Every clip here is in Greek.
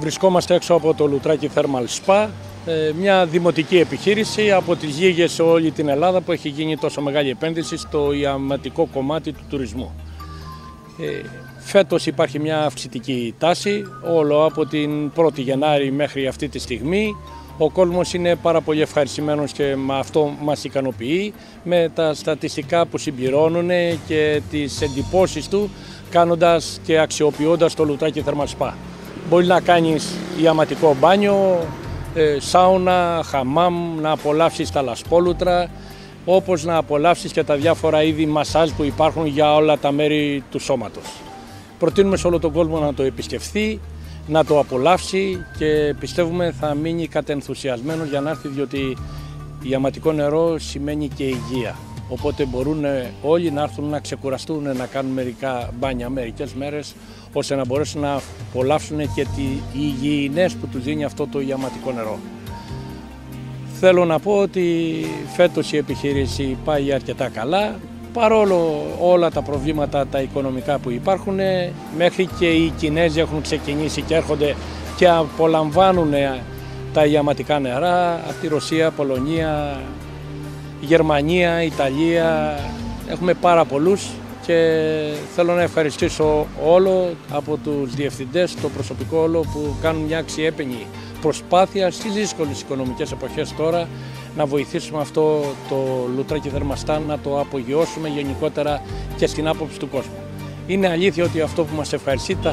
Βρισκόμαστε έξω από το Λουτράκι Thermal Spa, ε, μια δημοτική επιχείρηση από τις γίγες σε όλη την Ελλάδα που έχει γίνει τόσο μεγάλη επένδυση στο ιαματικό κομμάτι του τουρισμού. Ε, φέτος υπάρχει μια αυξητική τάση, όλο από την 1η Γενάρη μέχρι αυτή τη στιγμή. Ο κόσμος είναι πάρα πολύ ευχαριστημένος και με αυτό μας ικανοποιεί με τα στατιστικά που συμπληρώνουν και τις εντυπώσεις του κάνοντας και αξιοποιώντας το Λουτράκι Thermal Spa. Μπορεί να κάνεις ιαματικό μπάνιο, ε, σάουνα, χαμάμ, να απολαύσεις τα λασπόλουτρα, όπως να απολαύσεις και τα διάφορα είδη μασάζ που υπάρχουν για όλα τα μέρη του σώματος. Προτείνουμε σε όλο τον κόσμο να το επισκεφθεί, να το απολαύσει και πιστεύουμε θα μείνει κατενθουσιασμένος για να έρθει διότι ιαματικό νερό σημαίνει και υγεία. Οπότε μπορούν όλοι να έρθουν να ξεκουραστούν, να κάνουν μερικά μπάνια μερικές μέρες, ώστε να μπορέσουν να απολαύσουν και τι υγιεινές που τους δίνει αυτό το ιαματικό νερό. Θέλω να πω ότι φέτος η επιχείρηση πάει αρκετά καλά, παρόλο όλα τα προβλήματα τα οικονομικά που υπάρχουν, μέχρι και οι Κινέζοι έχουν ξεκινήσει και έρχονται και απολαμβάνουν τα ιαματικά νερά από τη Ρωσία, Πολωνία, Γερμανία, Ιταλία, έχουμε πάρα πολλούς και θέλω να ευχαριστήσω όλο από τους διευθυντές, το προσωπικό όλο που κάνουν μια αξιέπαινη προσπάθεια στις δύσκολες οικονομικές εποχές τώρα να βοηθήσουμε αυτό το λουτράκι θερμαστά να το απογειώσουμε γενικότερα και στην άποψη του κόσμου. Είναι αλήθεια ότι αυτό που μας ευχαριστεί τα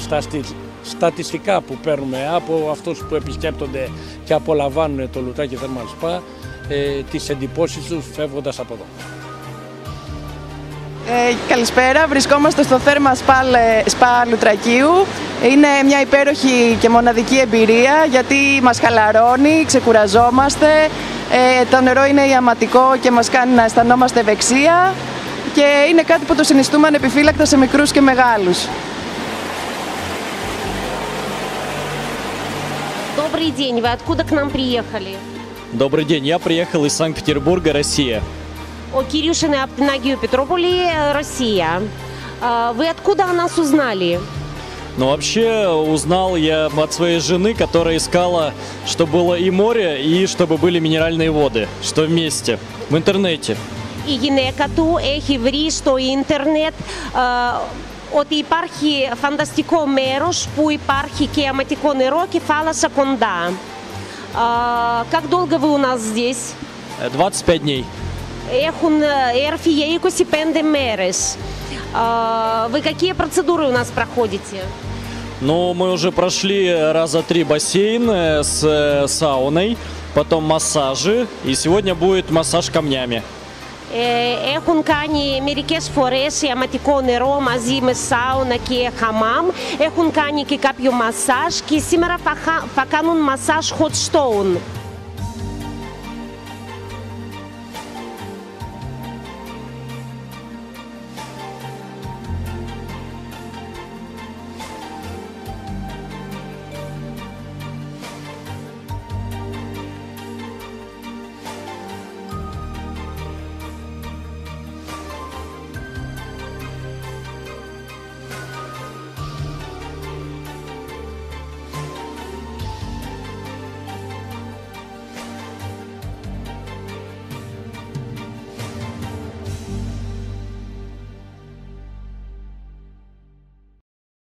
στατιστικά που παίρνουμε από αυτούς που επισκέπτονται και απολαμβάνουν το λουτράκι θερμαστά ε, τις εντυπώσεις τους φεύγοντας από εδώ. Ε, καλησπέρα, βρισκόμαστε στο Θέρμα Σπα Λουτρακίου. Είναι μια υπέροχη και μοναδική εμπειρία γιατί μας χαλαρώνει, ξεκουραζόμαστε, ε, το νερό είναι ιαματικό και μας κάνει να αισθανόμαστε ευεξία και είναι κάτι που το συνιστούμε ανεπιφύλακτα σε μικρούς και μεγάλους. Добрый день, вы откуда к нам приехали? Добрый день, я приехал из Санкт-Петербурга, Россия. О Кирюшиной Автонагию Петрополи, Россия. А, Вы откуда о нас узнали? Но вообще узнал я от своей жены, которая искала, чтобы было и море, и чтобы были минеральные воды, что вместе, в интернете. Η γυναίκα του έχει βρει στο ίντερνετ α, ότι υπάρχει φανταστικό μέρος που υπάρχει και αματικό νερό και θάλασσα κοντά. А, как долго вы у нас здесь? Э, 25 дней. Эх, он, эрфией косипенде мерес. А, вы какие процедуры у нас проходите? Ну, мы уже прошли раза три бассейн э, с э, сауной, потом массажи, и сегодня будет массаж камнями. Ε, έχουν κάνει μερικές φορές ιαματικό νερό μαζί με σάουνα και χαμάμ. Έχουν κάνει και κάποιο μασάζ και σήμερα θα, χα- θα κάνουν μασάζ hot stone.